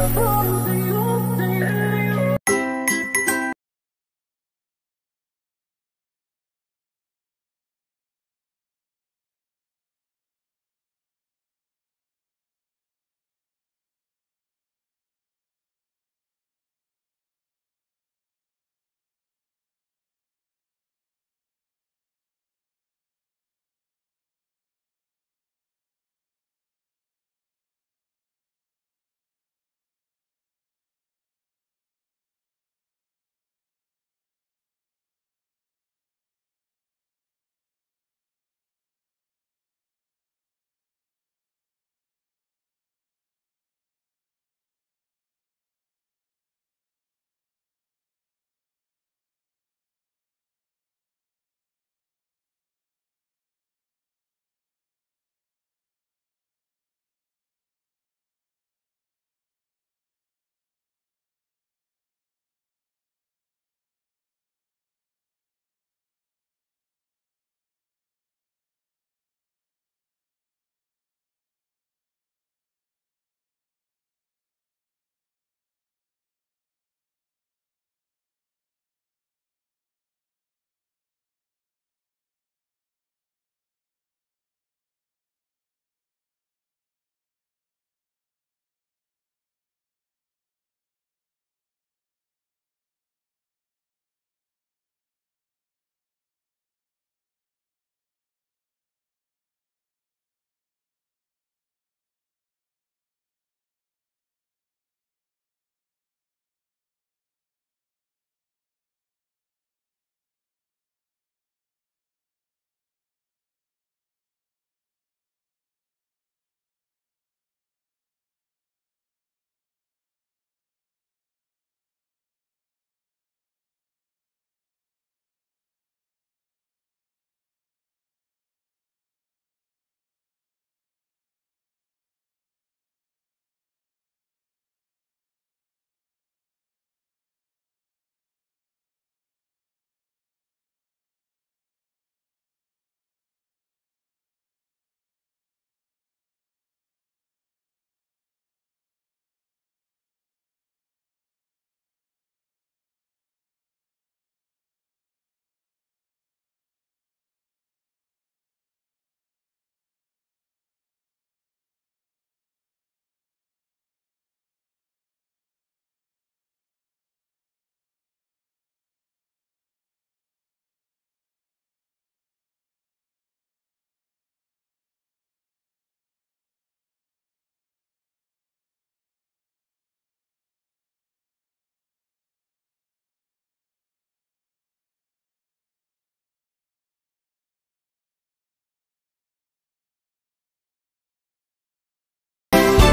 beautiful.